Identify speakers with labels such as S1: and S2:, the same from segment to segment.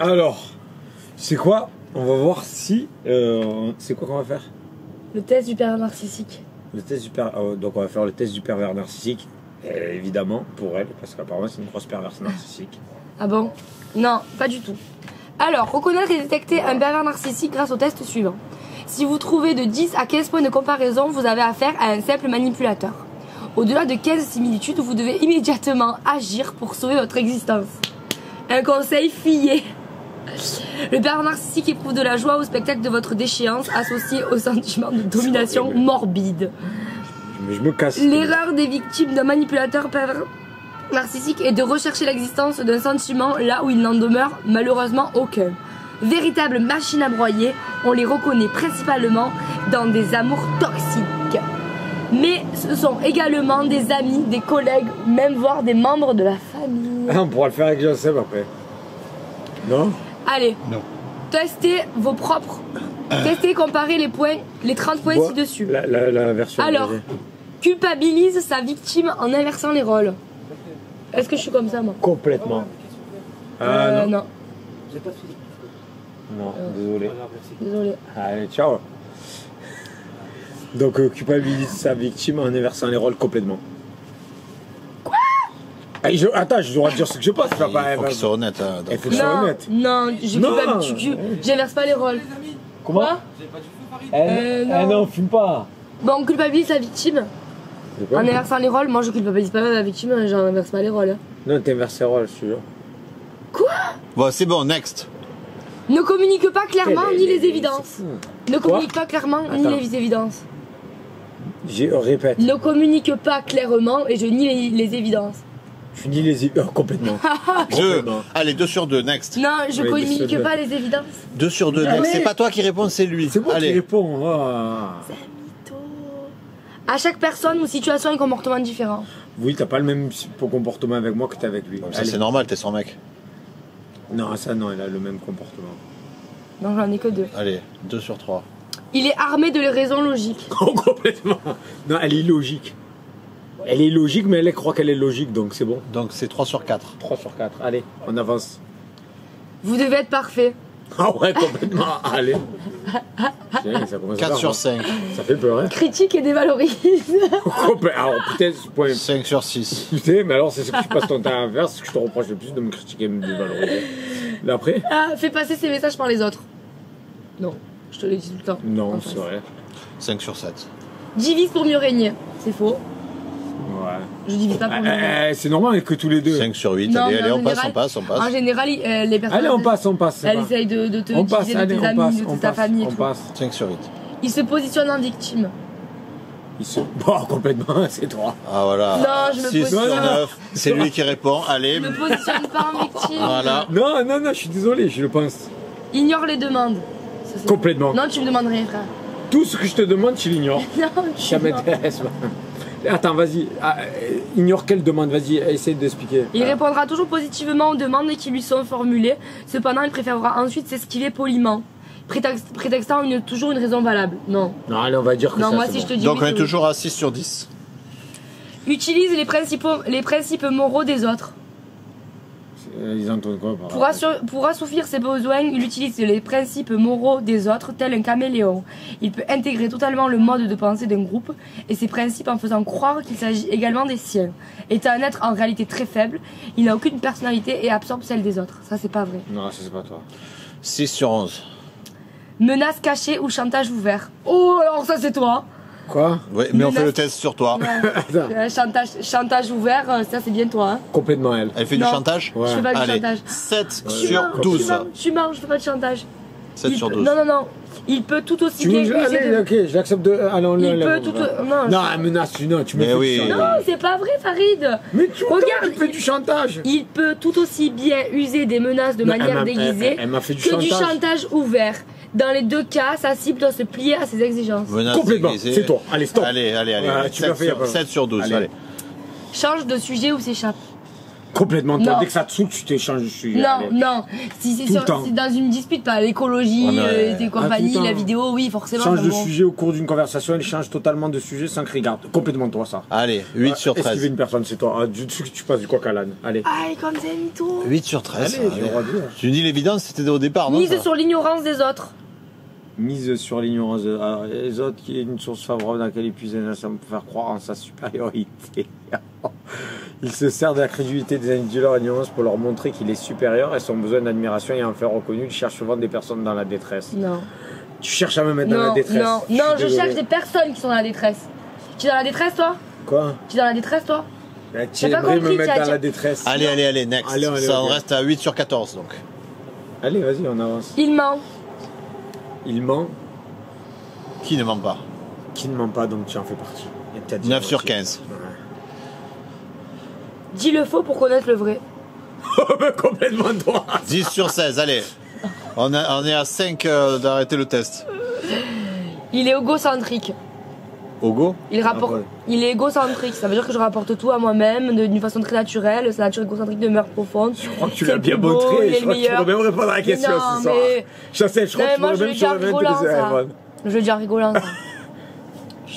S1: Alors, c'est quoi? On va voir si. euh, c'est quoi qu'on va faire?
S2: Le test du pervers narcissique.
S1: Le test du pervers. euh, donc, on va faire le test du pervers narcissique. euh, évidemment, pour elle, parce qu'apparemment, c'est une grosse perverse narcissique.
S2: Ah bon? Non, pas du tout. Alors, reconnaître et détecter un pervers narcissique grâce au test suivant. Si vous trouvez de 10 à 15 points de comparaison, vous avez affaire à un simple manipulateur. Au-delà de 15 similitudes, vous devez immédiatement agir pour sauver votre existence. Un conseil fuyez. Le pervers narcissique éprouve de la joie au spectacle de votre déchéance associé au sentiment de domination morbide.
S1: Je me casse.
S2: L'erreur des victimes d'un manipulateur pervers narcissique est de rechercher l'existence d'un sentiment là où il n'en demeure malheureusement aucun. Véritable machine à broyer, on les reconnaît principalement dans des amours toxiques. Mais ce sont également des amis, des collègues, même voire des membres de la famille.
S1: On pourra le faire avec Joseph après. Non?
S2: Allez,
S3: Non.
S2: testez vos propres. Testez, comparez les points, les 30 points ci-dessus.
S1: la, la, la version.
S2: Alors, culpabilise sa victime en inversant les rôles. Est-ce que je suis comme ça, moi?
S1: Complètement. Ah
S2: Euh,
S1: non.
S2: non,
S1: Non, désolé.
S2: désolé.
S1: Allez, ciao. Donc, euh, culpabilise sa victime en inversant les rôles complètement. Quoi Attends, je dois dire ce que je pense.
S3: Il
S1: pas-
S3: faut qu'il soit honnête. hein,
S1: Il faut que je sois
S2: Non, je
S1: Non.
S2: tu- tu- j'inverse pas les rôles.
S1: Comment
S2: Quoi
S1: Eh,
S2: Euh, non.
S1: eh non, fume pas.
S2: Bon, on culpabilise la victime
S1: quoi
S2: en inversant les rôles. Moi, je culpabilise pas la victime, j'inverse pas les rôles. hein.
S1: Non, t'inverses les rôles, je te jure.
S3: Bon, c'est bon, next.
S2: Ne communique pas clairement ni les évidences. Ne communique pas clairement ni les évidences.
S1: Je répète,
S2: Ne communique pas clairement et je nie les, les évidences.
S1: Je nie les complètement.
S3: Deux.
S1: Complètement.
S3: Allez, deux sur deux, next.
S2: Non, je
S1: Oui,
S2: communique pas les évidences.
S3: Deux sur deux,
S1: Ah,
S3: next.
S1: mais-
S3: C'est pas toi qui réponds, c'est lui.
S1: C'est moi qui
S3: Allez.
S1: réponds. ah.
S2: À chaque personne ou situation, un comportement différent.
S1: Oui, t'as pas le même comportement avec moi que t'as avec lui.
S3: Bon, Ça,
S1: Allez.
S3: c'est normal, t'es son mec.
S1: Non, ça non, il a le même comportement.
S2: Non, j'en ai que deux.
S3: Allez, deux sur trois.
S2: Il est armé de raisons logiques.
S1: Complètement. Non, elle est illogique. Elle est illogique, mais elle croit qu'elle est logique, donc c'est bon.
S3: Donc, c'est trois sur quatre.
S1: 3 sur 4. Allez, on avance.
S2: Vous devez être parfait.
S1: Ah ouais, complètement. Allez. Tiens, ça commence à
S3: 4
S1: faire,
S3: sur
S1: hein.
S3: 5.
S1: Ça fait peur, hein.
S2: Critique et dévalorise.
S1: Complè- Alors, putain, ce point.
S3: 5 sur 6.
S1: Putain, mais alors, c'est ce que tu passes ton temps à faire, c'est ce que je te reproche le plus de me critiquer et me dévaloriser. Là, après?
S2: Ah, fais passer ses messages par les autres. Non, je te le dis tout le temps.
S1: Non, c'est vrai.
S3: 5 sur 7.
S2: Divise pour mieux régner. C'est faux. Je divise pas pour mieux régner.
S1: Eh, c'est normal que tous les deux.
S3: 5 sur 8.
S2: Non,
S3: allez, allez, on passe, on passe, on passe.
S2: En général, euh, les personnes.
S1: Allez, on passe, on passe. ça
S2: Elle
S1: va.
S2: essaye de, de te
S1: On passe,
S2: utiliser de
S1: allez,
S2: tes
S1: on
S2: amis,
S1: passe,
S2: de
S1: on
S2: ta
S1: passe,
S2: famille et
S1: on
S2: tout.
S1: passe.
S3: 5 sur 8.
S2: Il se positionne en victime.
S1: Il se... Bon, complètement, c'est toi.
S3: Ah voilà.
S2: Non, je me
S3: 6 sur
S2: positionne.
S3: 9. C'est lui qui répond. Allez.
S2: Ne positionne pas en victime.
S3: Voilà.
S1: Non, non, non, je suis désolé, je le pense.
S2: Ignore les demandes. Ça,
S1: Complètement.
S2: Non, tu me demandes rien, frère.
S1: Tout ce que je te demande, tu l'ignores.
S2: Non,
S1: Ça
S2: tu
S1: m'intéresse pas. Attends, vas-y. Ah, euh, ignore quelle demande, vas-y, essaye d'expliquer.
S2: Il
S1: Ah.
S2: répondra toujours positivement aux demandes qui lui sont formulées. Cependant, il préférera ensuite s'esquiver poliment, prétex- prétextant une- toujours une raison valable. Non.
S1: Non, allez, on va dire que
S2: Non,
S1: ça,
S2: moi si
S1: bon.
S2: je te dis
S3: Donc,
S2: oui,
S3: on est
S2: oui.
S3: toujours à 6 sur 10.
S2: Utilise les principes, les principes moraux des autres.
S1: Euh, Ils entendent quoi par
S2: Pour, assur- pour assouvir ses besoins, il utilise les principes moraux des autres, tel un caméléon. Il peut intégrer totalement le mode de pensée d'un groupe et ses principes en faisant croire qu'il s'agit également des siens. Étant un être en réalité très faible, il n'a aucune personnalité et absorbe celle des autres. Ça, c'est pas vrai.
S1: Non, ça c'est pas toi.
S3: 6 sur 11.
S2: Menace cachée ou chantage ouvert. Oh, alors ça, c'est toi.
S1: Quoi
S3: Oui, mais on fait le test sur toi.
S2: Euh, chantage, chantage ouvert, euh, ça, c'est bien toi. Hein.
S1: complètement elle.
S3: Elle fait du
S2: Non.
S3: chantage
S1: Ouais.
S2: Je fais pas du
S3: Allez,
S2: chantage.
S3: 7
S2: Je suis
S3: sur
S2: mort, je
S3: 12.
S2: suis mort, Je suis mort, je fais pas de chantage.
S3: 7
S2: Il
S3: sur
S2: peut-
S3: 12.
S2: Non, non, non. Il peut tout aussi
S1: Tu
S2: bien
S1: Allez,
S2: de-
S1: ok, je l'accepte de... Allons,
S2: Il
S1: là,
S2: peut
S1: là,
S2: tout-
S1: là.
S2: non,
S1: Non,
S2: je-
S1: elle menace, tu, non, tu me
S3: Mais
S1: fais
S3: oui.
S1: du chantage.
S2: Non, c'est pas vrai, Farid.
S1: Mais tu
S2: Regarde,
S1: regardes, tu fais du chantage.
S2: Il peut tout aussi bien user des menaces de
S1: Non, elle
S2: manière
S1: m'a-
S2: déguisée
S1: elle- elle m'a fait du
S2: que du
S1: chantage.
S2: chantage ouvert. Dans les deux cas, sa cible doit se plier à ses exigences.
S3: Menace
S1: Complètement,
S3: déguisée.
S1: c'est toi. Allez, stop.
S3: Allez, allez, allez.
S1: Tu
S3: 7,
S1: l'as fait
S3: sur,
S1: pas
S3: 7 sur 12.
S1: Allez.
S3: Allez.
S2: Change de sujet ou s'échappe.
S1: Complètement. Toi,
S2: Non.
S1: dès que ça te saoule, tu t'échanges de sujet.
S2: Non,
S1: allez.
S2: non. Si c'est
S1: Tout
S2: sur-
S1: le temps.
S2: c'est dans une dispute, pas l'écologie,
S3: Ouais, mais-
S2: euh,
S3: Ah,
S1: tout temps.
S2: la vidéo, oui, forcément.
S1: Change de
S2: bon.
S1: sujet au cours d'une conversation, il change totalement de sujet sans qu'il regarde. Complètement toi, ça.
S3: Allez, 8
S1: Ouais,
S3: sur
S1: Esquiver
S3: 13.
S1: une personne, c'est toi. Ah, du que tu passes du coq à l'âne. Allez.
S2: Allez, comme c'est mytho.
S3: 8 sur 13.
S1: Allez, j'ai le droit de dire.
S3: Tu dis l'évidence, c'était au départ, non
S2: Mise
S3: ça
S2: sur l'ignorance des autres.
S1: Mise sur l'ignorance de- ah, les autres, qui est une source favorable dans laquelle il puise un instinct pour faire croire en sa supériorité. il se sert de la crédulité des individus de leur ignorance pour leur montrer qu'il est supérieur et son besoin d'admiration et en faire reconnu. Il cherche souvent des personnes dans la détresse.
S2: Non.
S1: Tu cherches à me mettre dans la détresse.
S2: non,
S1: suis
S2: non, je cherche des personnes qui sont dans la détresse. Tu es dans la détresse, toi?
S1: Quoi?
S2: Tu es dans la détresse, toi?
S1: Bah, Tu
S2: pas
S1: me mettre dans la détresse.
S3: Allez, allez, allez, next.
S1: Allez, allez,
S3: ça en
S1: ok.
S3: reste à 8 sur 14 donc.
S1: Allez, vas-y, on avance.
S2: Il ment.
S1: Il ment.
S3: Qui ne ment pas
S1: Qui ne ment pas, donc tu en fais partie. Et t'as dit
S3: 9
S1: la
S3: sur
S1: moitié.
S3: 15.
S1: Ouais.
S2: Dis le faux pour connaître le vrai.
S1: Complètement droit.
S3: 10 sur 16, allez. On, a- on est à 5 euh, d'arrêter le test.
S2: Il est égocentrique.
S3: Ogo
S2: Il, rapporte,
S1: Ah
S2: il est égocentrique. Ça veut dire que je rapporte tout à moi-même d'une façon très naturelle. Sa nature égocentrique demeure profonde.
S1: Je crois que tu l'as bien montré. Je crois que tu pourrais même répondre à la question
S2: non,
S1: ce soir.
S2: mais-
S1: Je sais, je crois que tu
S2: moi,
S1: pourrais
S2: je
S1: même
S2: le
S1: même
S2: rigolant, ça. Je dis en rigolant, ça.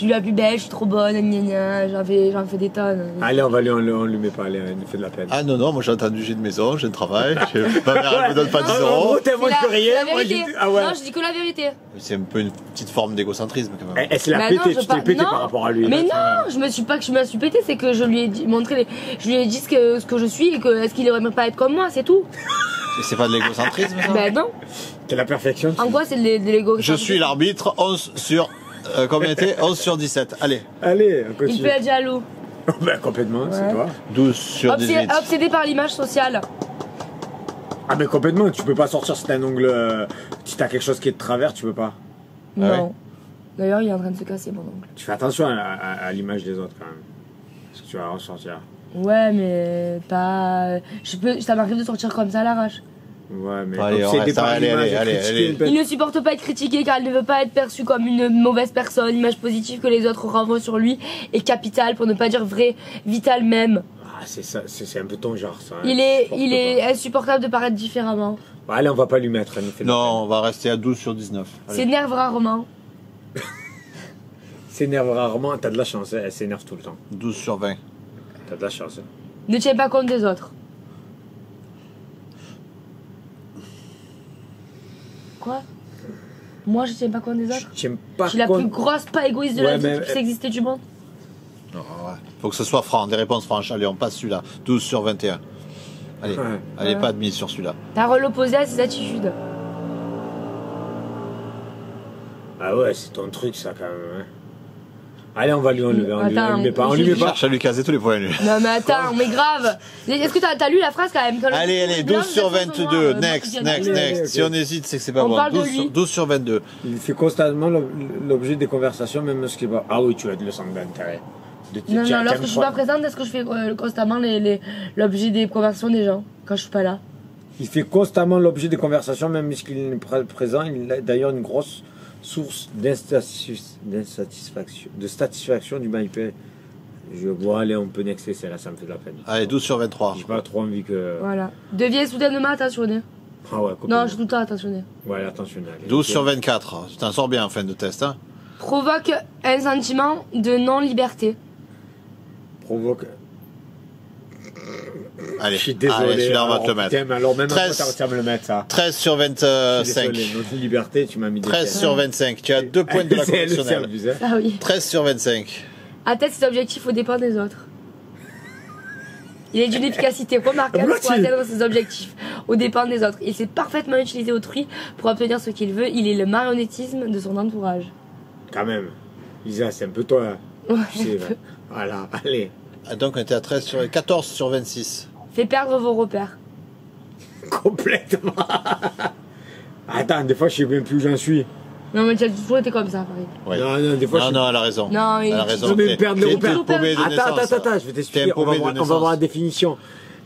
S2: Je suis la plus belle, je suis trop bonne, gna gna, j'en fais, j'en fais des tonnes.
S1: Allez, on va lui, on, lui- on lui met pas, allez, il nous fait de la peine.
S3: Ah non, non, moi j'ai entendu j'ai de maison, j'ai de travail, j'ai- ma mère elle me donne pas 10
S1: En
S3: euros.
S1: t'es moi
S2: C'est la- vérité.
S1: j'ai. Ah ouais.
S2: Non, je dis que la vérité.
S3: C'est un peu une petite forme d'égocentrisme quand
S1: Eh,
S3: même.
S1: eh, c'est la
S2: Bah
S1: pété,
S2: je
S1: tu t'es
S2: pas-
S1: pété
S2: non.
S1: par rapport à lui.
S2: Mais
S1: là,
S2: non, je me suis pas que je me suis pété, c'est que je lui ai dit, montré les, je lui ai dit ce que, ce que je suis et que est-ce qu'il aimerait pas être comme moi, c'est tout.
S3: Et c'est pas de l'égocentrisme ça?
S2: Ben non.
S1: C'est la perfection.
S2: En quoi c'est de l'é- de l'ego
S3: Je suis l'arbitre, 11 sur. Euh, combien était? 11 sur 17. Allez,
S1: Allez, on
S2: Il
S1: continue.
S2: peut être jaloux.
S1: Ben, complètement, c'est toi.
S3: 12 sur
S2: Obsé-
S3: 18.
S2: obsédé par l'image sociale.
S1: Ah, mais complètement, tu peux pas sortir si t'as un ongle. euh, Si t'as quelque chose qui est de travers, tu peux pas.
S3: Ah ouais
S2: non. D'ailleurs, il est en train de se casser mon ongle.
S1: Tu fais attention à, à- à l'image des autres quand même. Parce que tu vas ressortir.
S2: Ouais, mais pas. Je peux. Ça m'arrive de sortir comme ça à l'arrache.
S1: Ouais, mais
S3: Allez, allez, allez, allez, allez.
S2: Il ne supporte pas être critiqué car il ne veut pas être perçu comme une mauvaise personne. L'image positive que les autres renvoient sur lui est capitale, pour ne pas dire vrai, vitale même.
S1: Ah, c'est ça, c'est un peu ton genre ça. hein.
S2: Il est, il
S1: pas.
S2: est insupportable de paraître différemment.
S1: Bah, allez, on va pas lui mettre. la
S3: Non, on va rester à 12 sur 19. Allez.
S2: S'énerve rarement.
S1: S'énerve rarement, t'as de la chance, hein, elle s'énerve tout le temps.
S3: 12 sur 20.
S1: T'as de la chance. hein.
S2: Ne tient pas compte des autres. Quoi Moi, je tiens pas compte des autres
S1: Je tiens pas
S2: Je suis la
S1: compte-
S2: plus grosse pas égoïste de
S1: Ouais,
S2: la vie
S1: mais-
S2: qui puisse exister du monde.
S3: Faut que ce soit franc, des réponses franches. Allez, on passe celui-là. 12 sur 21. Allez,
S1: Ouais.
S3: allez
S2: Ouais.
S3: pas de mise sur celui-là.
S2: T'as rôle opposé à ses attitudes.
S1: Ah ouais, c'est ton truc ça quand même. hein. Allez, on va lui enlever. On lui, on lui met pas. On lui met
S3: Je
S1: pas.
S3: cherche à lui caser tous les points, lui.
S2: Non mais attends, mais grave Est-ce que t'as as lu la phrase quand même quand le-
S3: Allez, allez,
S2: Blanc,
S3: 12 sur
S2: de toute façon,
S3: 22.
S2: moi, euh,
S3: Next, next, next. Si on hésite, c'est que c'est pas
S2: On
S3: bon.
S2: parle de
S3: 12,
S2: lui.
S3: sur, 12 sur 22.
S1: Il fait constamment l'ob- l'objet des conversations, même ce qui est pas. Ah oui, tu as le centre d'intérêt. De-
S2: Non, non, lorsque je suis
S1: pas-
S2: présente, est-ce que je fais euh, constamment les- les- l'objet des conversations des gens quand je suis pas là?
S1: Il fait constamment l'objet des conversations, même lorsqu'il n'est pas présent. Il a d'ailleurs une grosse source d'insatis- d'insatisfaction, de satisfaction du MyPay. Je vois, allez, on peut nexter, celle-là, ça me fait de la peine.
S3: Allez, 12 sur 23.
S1: J'ai pas trop envie que.
S2: Voilà. Deviens soudainement attentionné.
S1: Ah ouais,
S2: Non, je suis tout le temps attentionné.
S1: Ouais, attention. allez.
S3: 12
S1: Ok.
S3: sur 24. Tu t'en sors bien en fin de test, hein
S2: Provoque un sentiment de non-liberté.
S1: Provoque.
S3: Allez,
S1: Je suis désolé.
S3: allez celui-là, on va
S1: alors,
S3: te le mettre.
S1: putain, alors même
S3: 13.
S1: moi, t'as réussi à me le mettre, ça.
S3: 13 sur
S1: Je suis
S3: 25.
S1: désolé, notre liberté, tu m'as mis des
S3: 13
S1: pieds.
S3: sur 25. Tu as deux points de la conditionnelle.
S1: hein.
S2: Ah oui.
S3: 13 sur 25.
S2: Atteindre ses objectifs aux dépens des autres. Il est d'une efficacité remarquable pour
S1: Voici.
S2: atteindre ses objectifs aux dépens des autres. Il sait parfaitement utiliser autrui pour obtenir ce qu'il veut. Il est le marionnettisme de son entourage.
S1: Quand même. Lisa, c'est un peu toi. hein. Tu sais, là. Voilà, allez.
S3: Ah, Donc on était à 13 sur 14 sur 26.
S2: Fait perdre vos repères.
S1: Complètement. Attends, des fois, je sais même plus où j'en suis.
S2: Non, mais tu as toujours été comme ça, Paris.
S3: Ouais.
S1: Non, non, des fois,
S3: non,
S1: je-
S3: non, elle a raison.
S2: Non, il-
S3: elle a raison.
S1: Perdre les repères. Attends, attends, attends, je vais t'expliquer. On va, on voir la définition.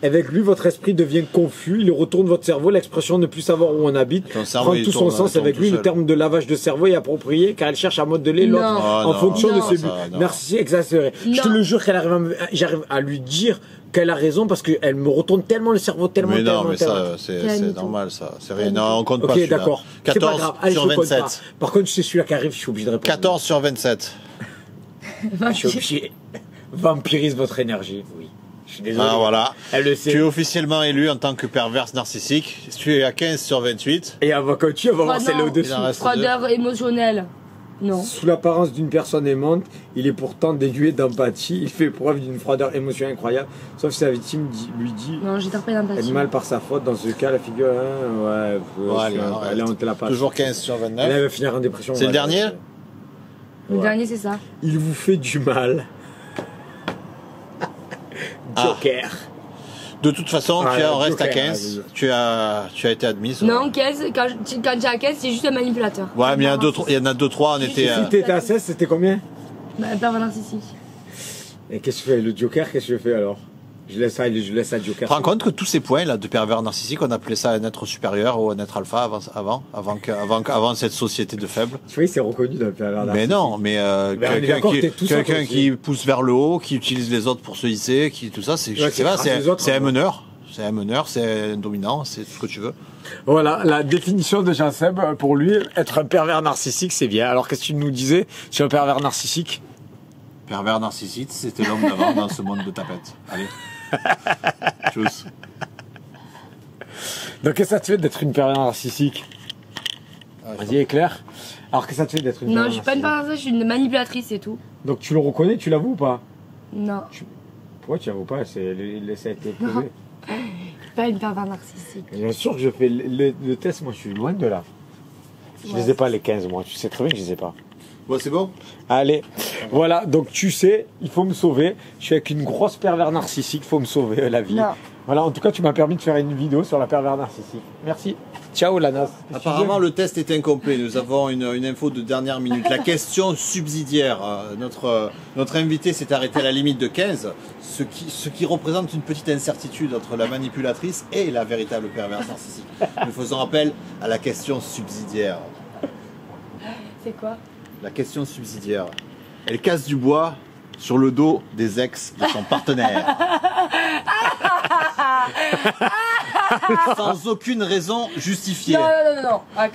S1: Avec lui, votre esprit devient confus, il retourne votre cerveau, l'expression ne plus savoir où on habite
S3: Ton cerveau,
S1: prend
S3: il
S1: tout
S3: tourne-
S1: son sens.
S3: tourne
S1: Avec
S3: tout
S1: lui, le
S3: seul.
S1: terme de lavage de cerveau est approprié car elle cherche à modeler
S2: Non.
S1: l'autre
S3: Ah,
S1: en
S3: non,
S1: fonction de
S2: non,
S1: ses buts.
S3: ça, non.
S1: Narcissique exaspéré. Je te
S2: Non.
S1: le jure qu'elle arrive à me- j'arrive à lui dire qu'elle a raison parce qu'elle me retourne tellement le cerveau, tellement,
S3: Mais non,
S1: tellement,
S3: mais
S1: tellement.
S3: ça, c'est
S2: Calme-toi.
S3: c'est normal, ça. C'est rien. Non, on compte pas.
S1: Ok,
S3: celui-là.
S1: d'accord. C'est pas
S3: 14
S1: grave. Allez,
S3: sur
S1: je compte pas.
S3: 27.
S1: Par contre, c'est celui-là qui arrive, je suis obligé de répondre.
S3: 14 sur 27.
S1: Je suis obligé. Vampirise votre énergie. Oui. Je suis désolé.
S3: Ah, voilà.
S1: Elle le sait.
S3: Tu es officiellement élu en tant que perverse narcissique. Tu es à 15 sur 28.
S1: Et elle va continuer, elle va voir
S2: Oh
S1: celle
S2: non.
S1: au-dessus.
S2: Froideur émotionnelle. Non.
S1: Sous l'apparence d'une personne aimante, il est pourtant dénué d'empathie. Il fait preuve d'une froideur émotionnelle incroyable. Sauf si sa victime dit- lui dit
S2: Non, j'ai d'empathie.
S1: mal par sa faute. Dans ce cas, la figure, hein, ouais,
S3: ouais, allez,
S1: on te la passe.
S3: Toujours 15 sur
S1: Et là,
S3: 29.
S1: elle va finir en dépression.
S3: C'est le dernier
S2: Le
S1: Ouais.
S2: dernier, c'est ça.
S1: Il vous fait du mal.
S3: Ah.
S1: Joker.
S3: De toute façon,
S1: Ah,
S3: tu as- on reste à
S1: Joker,
S3: 15.
S1: vas-y.
S3: Tu as, tu as été admise.
S2: Non, 15, quand, tu- quand j'ai à 15, c'est juste un manipulateur.
S3: Ouais, mais il y, en a
S2: Un
S3: deux, trois- il y en a deux, trois, on
S2: Juste
S3: était.
S2: ici.
S3: euh,
S1: Si t'étais à 16, c'était combien?
S2: Bah, pervers narcissique.
S1: Et qu'est-ce que je fais Le Joker, qu'est-ce que je fais alors? Je laisse, à, je laisse à Joker.
S3: Tu te rends compte que tous ces points là de pervers narcissique, on appelait ça un être supérieur ou un être alpha avant, avant, avant, que- avant, que- avant cette société de faibles.
S1: Tu vois, il s'est reconnu dans le pervers
S3: Mais
S1: narcissique.
S3: non, mais euh,
S1: Ben,
S3: quelqu'un qui, quelqu'un qui pousse vers le haut, qui utilise les autres pour se hisser, qui tout ça, c'est
S1: Ouais,
S3: c'est c'est un
S1: hein.
S3: meneur, c'est un meneur, c'est un dominant, c'est tout ce que tu veux.
S1: Voilà, la définition de Jean Seb, pour lui, être un pervers narcissique, c'est bien. Alors qu'est-ce que tu nous disais sur un pervers narcissique?
S3: Pervers narcissique, c'était l'homme d'avant dans ce monde de tapettes. Allez. Tchuss.
S1: Donc qu'est-ce que ça te fait d'être une pervers narcissique Vas-y, éclaire. Alors qu'est-ce que ça te fait d'être une
S2: Non, je suis pas une pervers narcissique, je suis une manipulatrice, c'est tout.
S1: Donc tu le reconnais, tu l'avoues ou pas
S2: Non,
S1: Pourquoi tu l'avoues pas C'est le- Ça a été prouvé.
S2: Non. je suis pas une pervers narcissique.
S1: Bien sûr que je fais le, le- le test, moi je suis loin de là. Je
S2: Ouais.
S1: les ai pas les 15 moi, tu sais très bien que je les ai pas.
S3: Bon, c'est bon
S1: Allez, voilà, donc tu sais, il faut me sauver. Je suis avec une grosse pervers narcissique, il faut me sauver euh, la vie.
S2: Non.
S1: Voilà, en tout cas, tu m'as permis de faire une vidéo sur la pervers narcissique. Merci. Ciao, Lanas.
S3: Apparemment, le test est incomplet. Nous avons une, une info de dernière minute. La question subsidiaire. euh, Notre, euh, notre invité s'est arrêté à la limite de 15, ce qui, ce qui représente une petite incertitude entre la manipulatrice et la véritable perverse narcissique. Nous faisons appel à la question subsidiaire.
S2: C'est quoi?
S3: La question subsidiaire. Elle casse du bois sur le dos des ex de son partenaire. Sans aucune raison justifiée.
S2: Non, non, non, non. Ah,